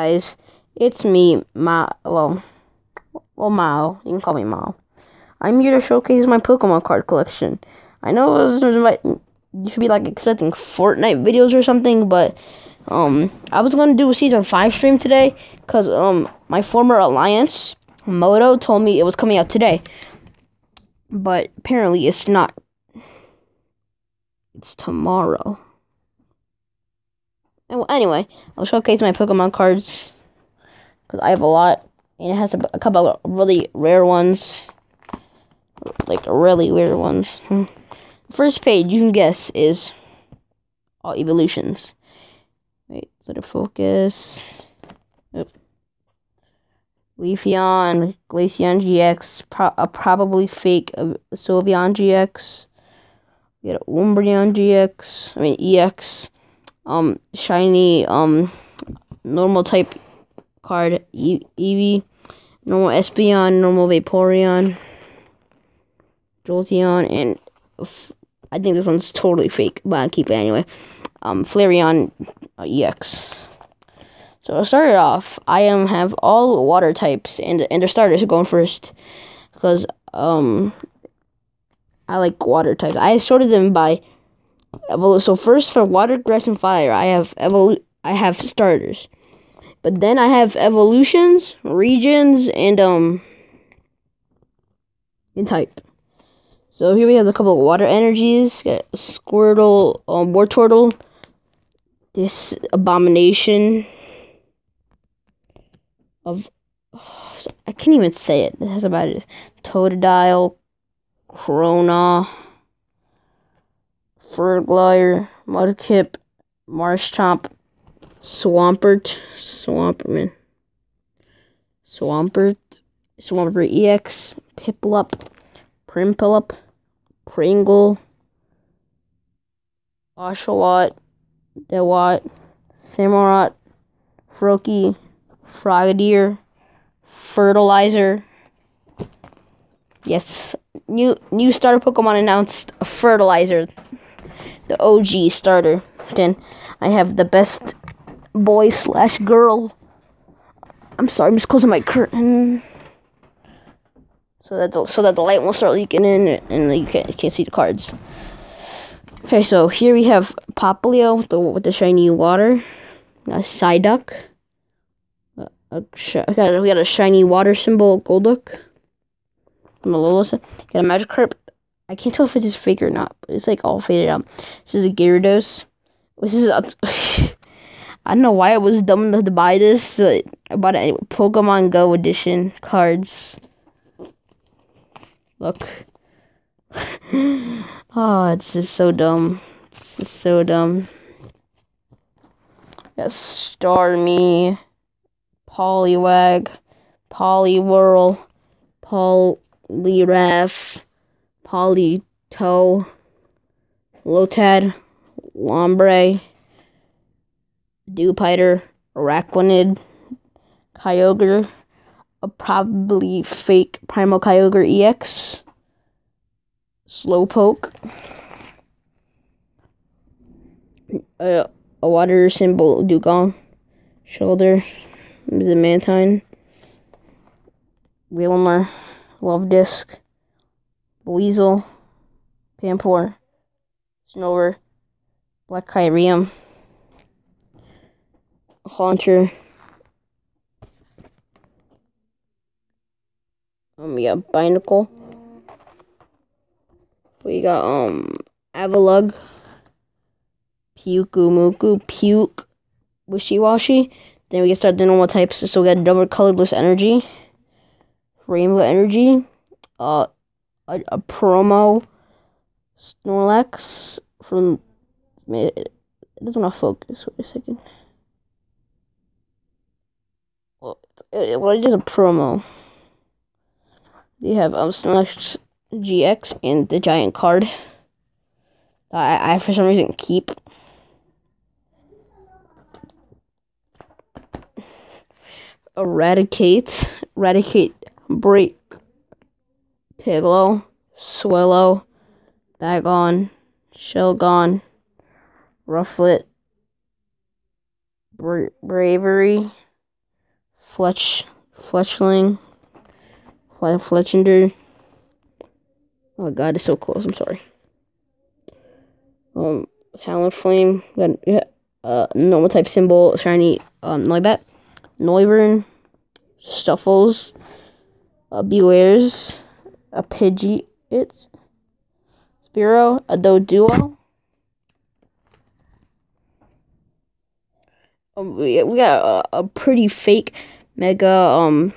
guys, it's me, Ma. Well, well, Mao. You can call me Mao. I'm here to showcase my Pokemon card collection. I know was, you should be like expecting Fortnite videos or something, but um, I was gonna do a season five stream today because um, my former alliance Moto told me it was coming out today, but apparently it's not. It's tomorrow. Well, anyway, I'll showcase my Pokemon cards because I have a lot, and it has a, a couple of really rare ones, like really weird ones. Hmm. First page you can guess is all evolutions. Wait, let it focus. Yep. Leafeon, Glaceon GX, pro- a probably fake uh, Sylveon GX. We got Umbreon GX, I mean EX, um, shiny, um, normal type card, e- Eevee, normal Espeon, normal Vaporeon, Jolteon, and I think this one's totally fake, but I'll keep it anyway. Um, Flareon uh, EX. So to start it off, I am have all water types, and and the starters are going first, because um, I like water types. I sorted them by evolu- So first for water, grass, and fire, I have evolu- I have starters, but then I have evolutions, regions, and um, in type. So here we have a couple of water energies. Squirtle, um, Wartortle, this abomination of I can't even say it. That's about it. Totodile, Corona, Ferglier, Mudkip, Marshtomp, Swampert, Swamperman, Swampert, Swampert EX, Piplup, Prinplup, Pringle, Oshawott, Dewott, Samurott, Froakie, Frogadier, Fertilizer. Yes, new new starter Pokemon announced Fertilizer, the OG starter. Then I have the best boy slash girl. I'm sorry, I'm just closing my curtain so that the, so that the light won't start leaking in and you can't you can't see the cards. Okay, so here we have Popplio with the with the shiny water, a Psyduck. A, a, we, got a, shiny water symbol, Golduck. Alola Got a Magikarp. I can't tell if it's fake or not, but it's like all faded out. This is a Gyarados. Oh, this is a, I don't know why I was dumb enough to buy this, but I bought it anyway. Pokemon Go edition cards. Look. oh, this is so dumb. This is so dumb. Got Starmie, Poliwag, Poliwhirl, Politoed, Lotad, Lombre, Dewpider, Araquanid, Kyogre, a probably fake Primal Kyogre EX, Slowpoke, a, a water symbol Dewgong, Shoulder, Mantine, Wailmer, Love Disc, Weasel, Panpour, Snover, Black Kyurem, Hauncher, Um, we got Binacle. We got, um, Avalugg. Puku Muku. Puke. Wishiwashi. Then we can start the normal types. So we got double colorless energy. Rainbow energy. Uh, a, a promo. Snorlax. From, it doesn't want to focus. Wait a second. Well, it, well, it is a promo. They have um Snorlax GX and the giant card. I, I for some reason keep. Eradicate, Eradicate, Break, Tiglo, Swellow, Bagon, Shelgon, Rufflet, Bra- Bravery, Fletch, Fletchling, Fletchinder. Oh god, it's so close. I'm sorry. Um, Talonflame. Got yeah, uh, normal type symbol. Shiny. Um, Noibat, Noivern, Stuffles, uh, Bewares, a Pidgey. It's Spiro, a Doduo. Um, we, we got a, a pretty fake Mega um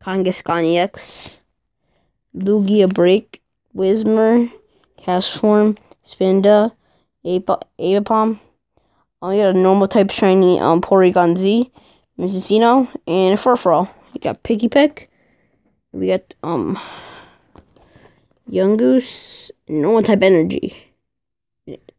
Kangaskhan X, Lugia Break, Whismur, Castform, Spinda, Avapom. Oh, we got a normal type shiny um Porygon Z, Mississino, and a Furfrou. We got Pikipek. We got um Yungoos, normal type energy.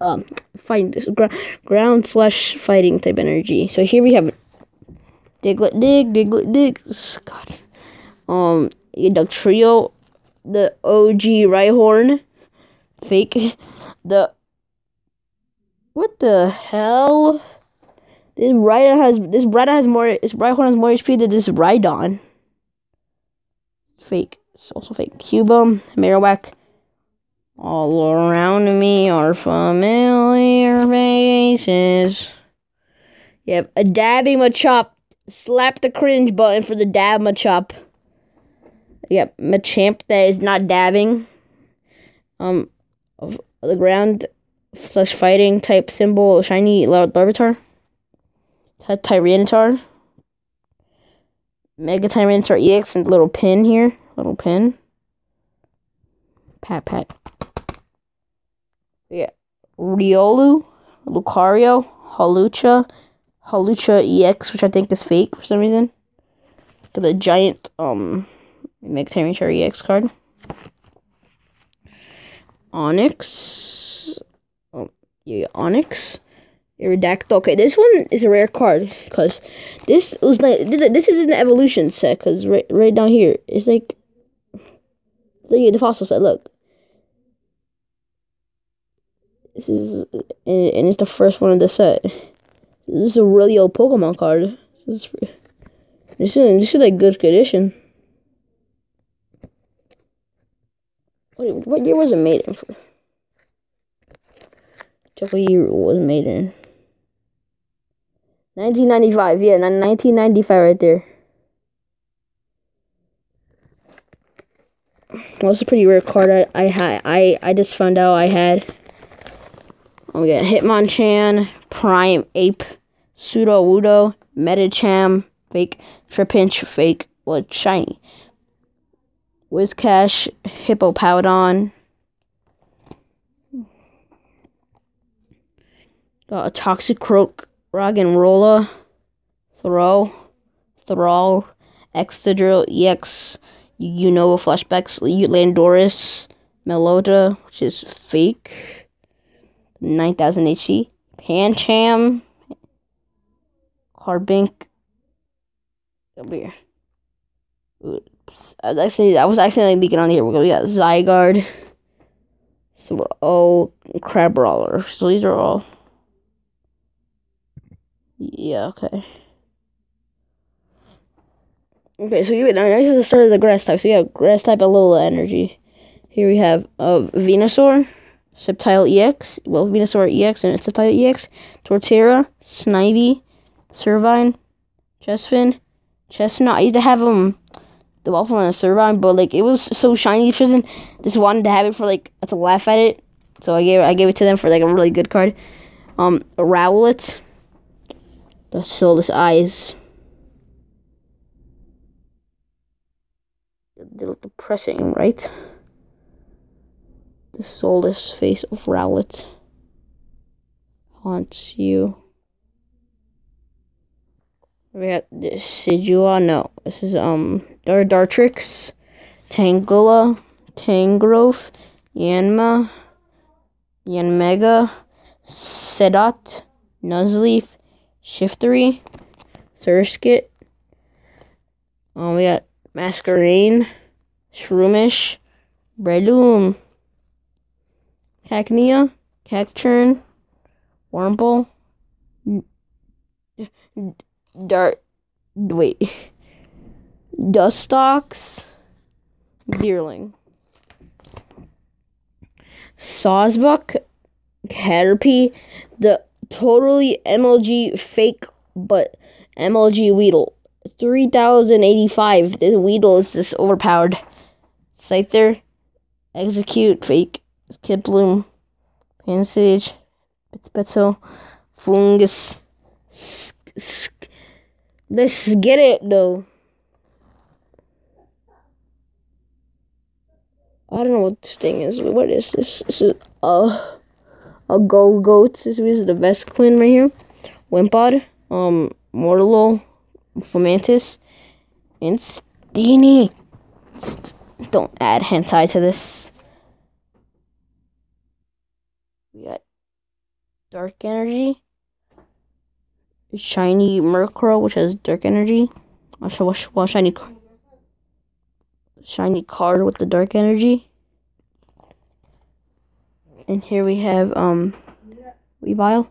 Um, fighting this ground slash fighting type energy. So here we have Diglett Dig, Diglett Dig. God. Um, the trio, the OG Rhyhorn, fake, the what the hell? This Rhydon has this Rhydon has more. This Rhyhorn has more HP than this Rhydon. Fake. It's also fake. Cuba, Marowak. All around me are familiar faces. Yep, a dabbing Machop slap the cringe button for the dab Machop. Yep, Machamp that is not dabbing. Um, of the ground slash fighting type symbol, shiny Larvitar. Tyranitar. Mega Tyranitar EX and little pin here. Little pin. Pat pat. Yeah. Riolu, Lucario, Hawlucha, Hawlucha EX, which I think is fake for some reason. For the giant um Mega Time Cherry EX card. Onix. Oh, yeah, Onix. Aerodactyl. Okay, this one is a rare card because this was like this is an evolution set because right right down here it's like look at the fossil set. Look, this is and it's the first one of the set. This is a really old Pokemon card. This is this is, this is like good condition. What, what year was it made in? For? What year was it made in? 1995, yeah, 1995 right there. Well, it's a pretty rare card I, I had. I, I just found out I had. Oh, we got Hitmonchan, Primeape, Pseudo Wudo, Medicham, fake, Trapinch, fake, well, shiny. Whiscash, Hippowdon. Got a Toxicroak, Roggenrola, Throw, Thrall, Excadrill, EX, you know flashbacks, Landorus, Meloetta, which is fake, 9000 HP, Pancham, Carbink, over here. Oops. I was actually I was accidentally leaking on here. We got Zygarde, so oh Crabrawler. So these are all yeah, okay. Okay, so you now this is the start of the grass type. So you have grass type Alola energy. Here we have uh, Venusaur, Sceptile EX, well Venusaur EX and Sceptile EX, Torterra, Snivy, Servine, Chespin, Chesnaught. I used to have them the waffle on a Servine, but like it was so shiny prison. Just wanted to have it for like to laugh at it. So I gave I gave it to them for like a really good card. Um Rowlet. The soulless eyes. They look depressing, right? The soulless face of Rowlet haunts you. We got this Sidua. No, this is um Dar Dartrix, Tangela, Tangrowth, Yanma, Yanmega, Seedot, Nuzleaf, Shiftry, Surskit. Oh, um, we got Masquerain, Shroomish, Breloom, Cacnea, Cacturne, Wurmple, Dart. Wait. Dustox. Deerling. Sawsbuck. Caterpie. The totally MLG fake, but MLG Weedle. 3085. This Weedle is just overpowered. Scyther. Execute. Fake. Kid Bloom. Pansage. Spetzel. Fungus. Let's get it though. I don't know what this thing is. What is this? This is a a Gogoat. This is the best clean right here. Wimpod, um, Mortalo, Fomantis, and Steenee. Don't add hentai to this. We got Dark Energy, Shiny Murkrow, which has Dark Energy. Also, well, Shiny shiny card with the dark energy. And here we have um Weavile.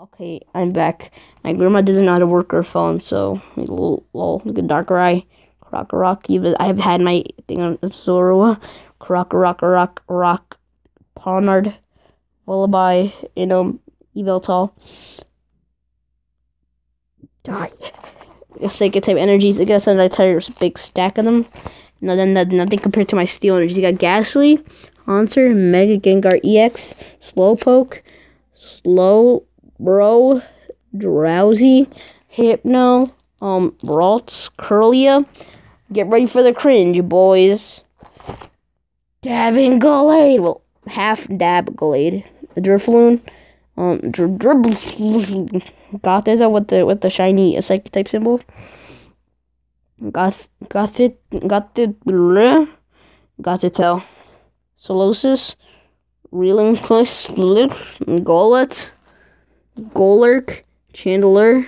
Okay, I'm back. My grandma doesn't know how to work her phone, so little, little like a darker eye. Rock, even I have had my thing on Zorua, Rock, Rock, Rock, Rock, Ponard, Lullaby, you know, Yveltal. Die. Psychic type energies. I guess I a big stack of them. No, then nothing compared to my steel energies. You got Gastly, Haunter, Mega Gengar EX, Slowpoke, Slow Bro, Drowzee, Hypno, um, Ralts, Kirlia. Get ready for the cringe, boys. Dabbing Gallade. Well, half dab Gallade. Drifloon. Um, dribble. This with the with the shiny psychic type symbol. Got got it got it got it tell. Solosis, Reeling Cliff, Golett, Golurk, Chandelure,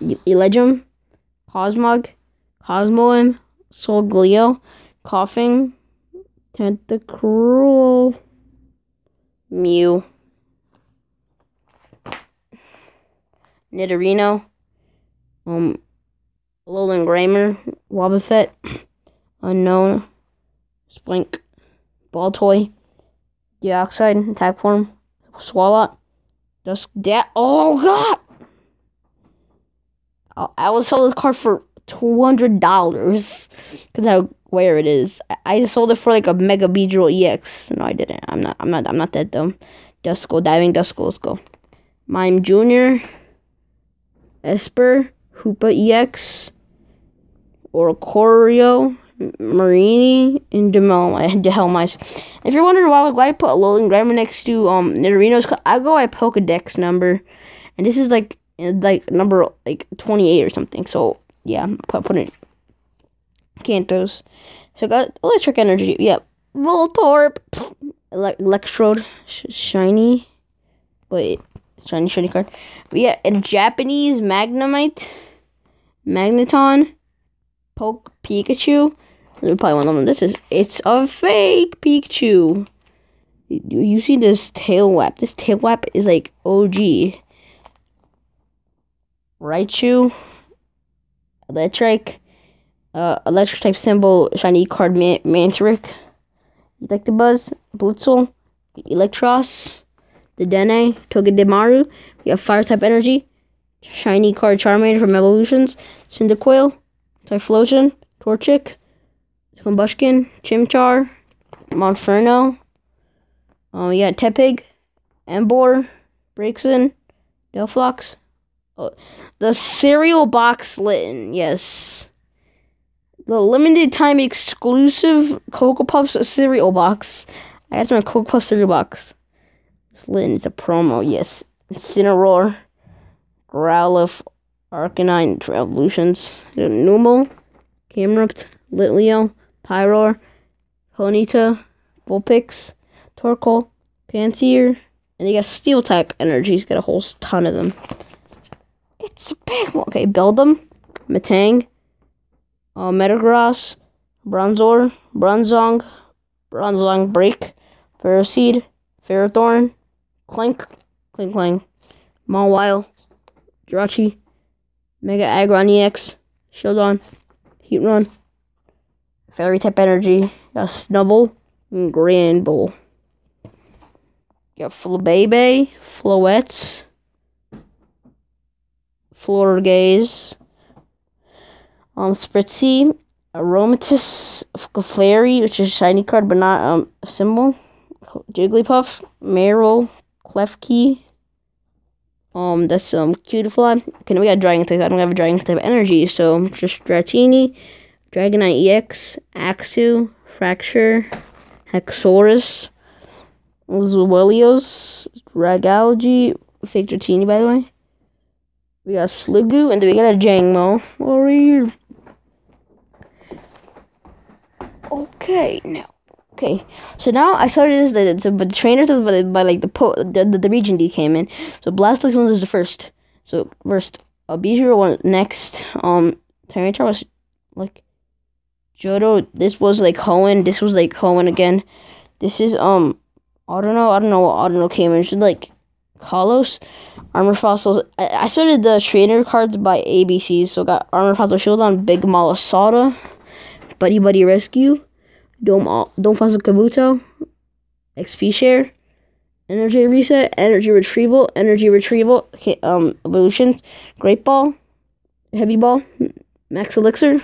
Elgyem, Cosmog, Cosmoem, Solgaleo, Koffing, Tentacruel, Mew, Nidorino, um, Alolan Grimer, Wobbuffet, Unown, Spoink, Baltoy, Deoxide, Attack Form, Swalot, just that. Oh god! I was sell this card for two hundred dollars because I where it is. I sold it for like a Mega Beedrill EX. No, I didn't. I'm not. I'm not. I'm not that dumb. Duskull diving. Duskull. Let's go. Mime Junior. Esper. Hoopa EX. Oricorio. Mareanie and Dhelmise. If you're wondering why, why I put Alolan Grimer next to um Nidorino's, I go by Pokedex number, and this is like like number like 28 or something. So yeah, put put it Kantos. So got Electric Energy. Yep, Voltorb, Ele- Electrode, sh- shiny, but shiny shiny card. But yeah, a Japanese Magnemite, Magneton, Poke Pikachu. Probably one of them. This is it's a fake Pikachu. You, see this tail whap? This tail whap is like OG. Raichu, Electric, uh, Electric type symbol, shiny card man- Mantric, Electabuzz, Blitzle, Eelektross, Dedenne, Togedemaru. We have Fire type energy, shiny card Charmander from Evolutions, Cyndaquil, Typhlosion, Torchic, Combustion, Chimchar, Monferno. Um, we got Tepig, Emboar, Braixen, Delphox. Oh, the cereal box Litten, yes. The limited time exclusive Cocoa Puffs cereal box. I got my Cocoa Puff cereal box. It's Litten, it's a promo, yes. Incineroar, Growlithe, Arcanine, Evolutions, Numel, Camerupt, Litleo, Pyroar, Ponyta, Vulpix, Torkoal, Pansear, and you got Steel type energies. Got a whole ton of them. It's a big one. Okay, them. Metang, uh, Metagross, Bronzor, Bronzong, Bronzong Break, Ferroseed, Ferrothorn, Clink, Klinklang, Mawile, Jirachi, Mega Aggron EX, Shieldon, Heatran, Fairy type energy, got Snubbull, and Granbull. Got Flabebe, Floette, Florgaze, um, Spritzee, Aromatisse, Clefairy, which is a shiny card but not um, a symbol, Jigglypuff, Marill, Klefki, um, that's um Cutiefly. Okay, we got Dragon type. I don't have a Dragon type energy, so just Dratini, Dragonite EX, Axew, Fraxure, Haxorus, Zweilous, Dragalge, fake Dratini by the way. We got Sliggoo, and then we got a Jangmo. Here. Okay, now. Okay, so now I started this, the, the, the trainers by, by like the, po, the, the the region D came in. So Blastoise one was the first. So first, Bijou one next. Um, Tyranitar was like Johto. This was like Hoenn. This was like Hoenn again. This is um, I don't know. I don't know what know came in. It's like Kalos, Armor Fossils. I, I started the trainer cards by ABC. So got Armor Fossil Shieldon, Big Malasada, Buddy Buddy Rescue. Dome, Dome Fossil Kabuto, XP Share, Energy Reset, Energy Retrieval, Energy Retrieval, um, Evolutions, Great Ball, Heavy Ball, Max Elixir,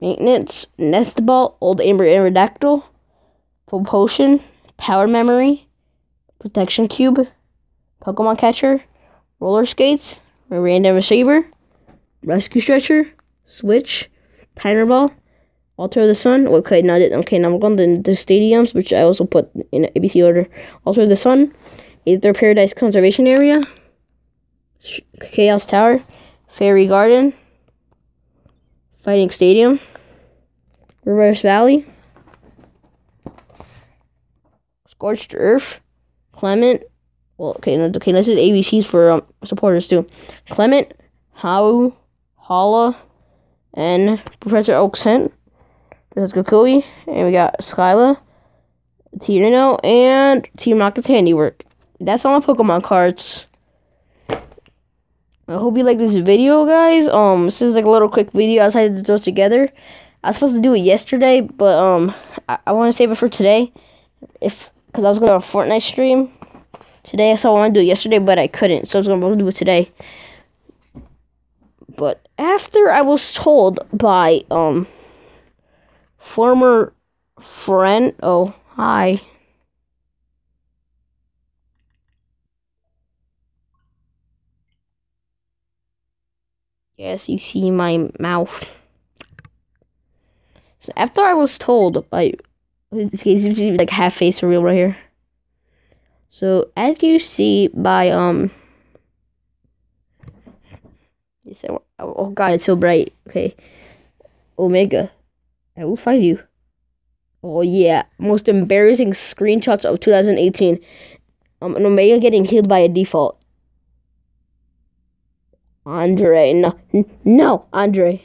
Maintenance, Nest Ball, Old Amber Aerodactyl, Full Potion, Power Memory, Protection Cube, Pokemon Catcher, Roller Skates, Random Receiver, Rescue Stretcher, Switch, Timer Ball, Altar of the Sun. Okay, now that okay, now I'm going to the stadiums, which I also put in ABC order. Altar of the Sun, Aether Paradise Conservation Area, Chaos Tower, Fairy Garden, Fighting Stadium, Reverse Valley, Scorched Earth, Clemont. Well, okay, okay, this is ABCs for um, supporters too. Clemont, Hau, Hala, and Professor Oak's Hint. There's Kukui, and we got Skyla, Tierno, and Team Rocket's handiwork. That's all my Pokemon cards. I hope you like this video, guys. Um, this is like a little quick video I decided to throw together. I was supposed to do it yesterday, but um, I, I want to save it for today. If because I was gonna have a Fortnite stream today, so I want to do it yesterday, but I couldn't, so I was gonna do it today. But after I was told by um former friend. Oh, hi. Yes, you see my mouth. So after I was told by like half face for real right here. So as you see by um you said oh god it's so bright. Okay. Omega. I will find you. Oh yeah, most embarrassing screenshots of 2018. Um, an Omega getting killed by a default. Andre, no, no, Andre.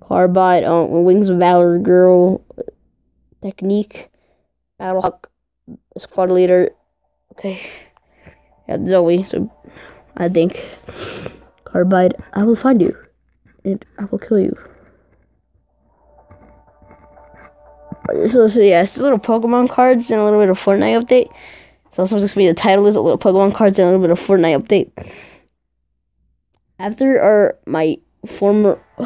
Carbide, um, Wings of Valor, Girl, Technique, Battlehawk, Squad Leader. Okay, yeah, Zoe. So, I think Carbide. I will find you, and I will kill you. so, so yeah, it's a little Pokemon cards and a little bit of Fortnite update. So also just be the title is a little Pokemon cards and a little bit of Fortnite update. After our my former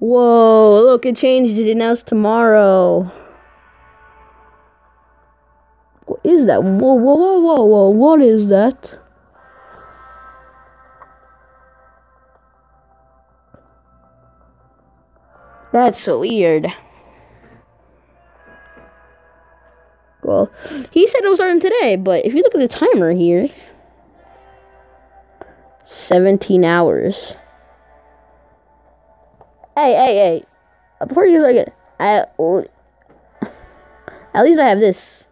Whoa, look it changed it announced tomorrow. What is that? Whoa, whoa, whoa, whoa, whoa. What is that? That's so weird. Well, he said it was starting today, but if you look at the timer here, 17 hours. Hey, hey, hey. Uh, before you start again, I, oh, at least I have this.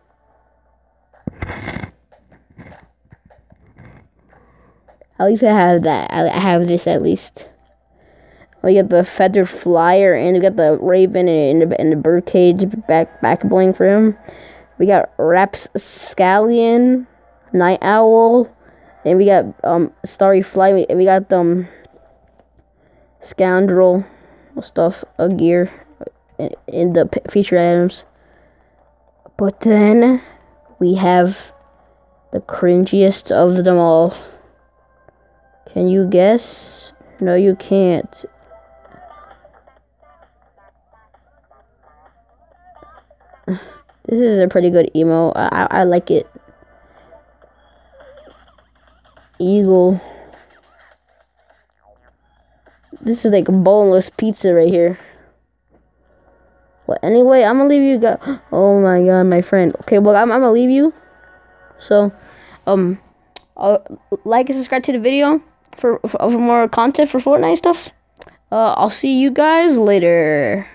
At least I have that. I have this at least. We got the feathered flyer, and we got the raven and the, and the birdcage back back bling for him. We got Rapscallion, night owl, and we got um starry flight, and we got um scoundrel stuff, a gear in, in the feature items. But then we have the cringiest of them all. Can you guess? No, you can't. This is a pretty good emo. I, I like it. Eagle. This is like a boneless pizza right here. Well, anyway, I'm gonna leave you guys. Oh my god, my friend. Okay, well, I'm, I'm gonna leave you. So, um, I'll like and subscribe to the video for, for, for more content for Fortnite stuff. Uh, I'll see you guys later.